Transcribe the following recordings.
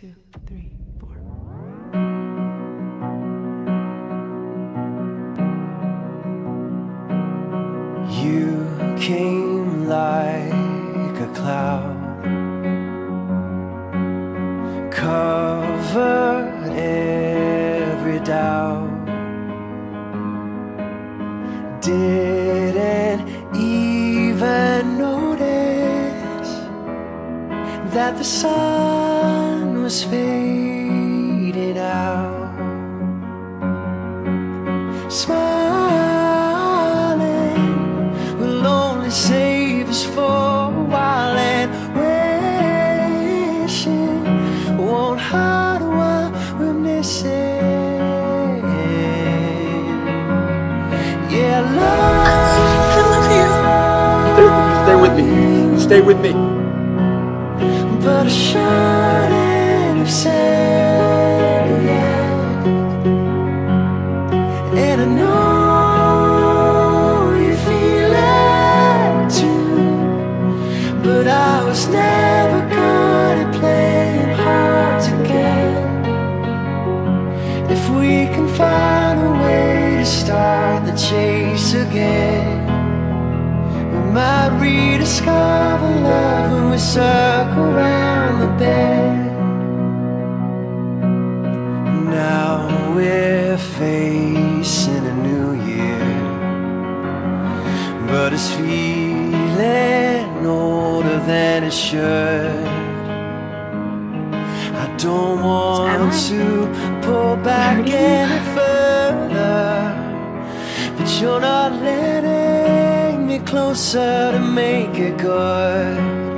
two, three, four. You came like a cloud, covered every doubt. Didn't even notice that the sun was fading out. Smiling will only save us for a while, and wishing won't hide what we're missing. Yeah, love. Stay with me. Stay with me. But I shouldn't might rediscover love when we circle around the bend. It's feeling older than it should. I don't want to pull back any further, but you're not letting me closer to make it good.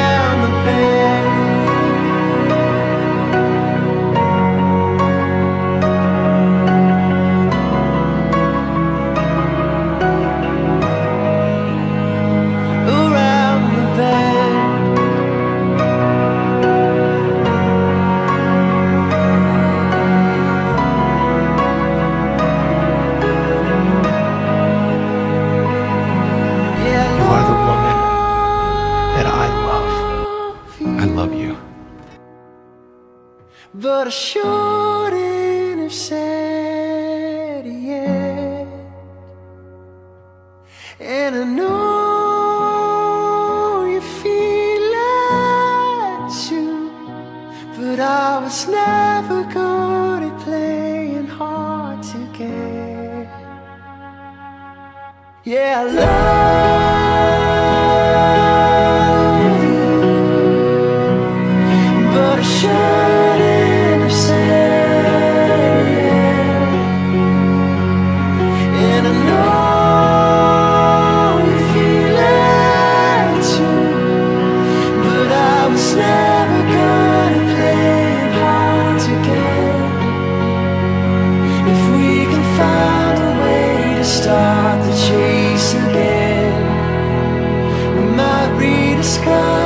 But I shouldn't have said it. yet, And I know you feel it too. But I was never good at playing hard to get. Yeah, I love we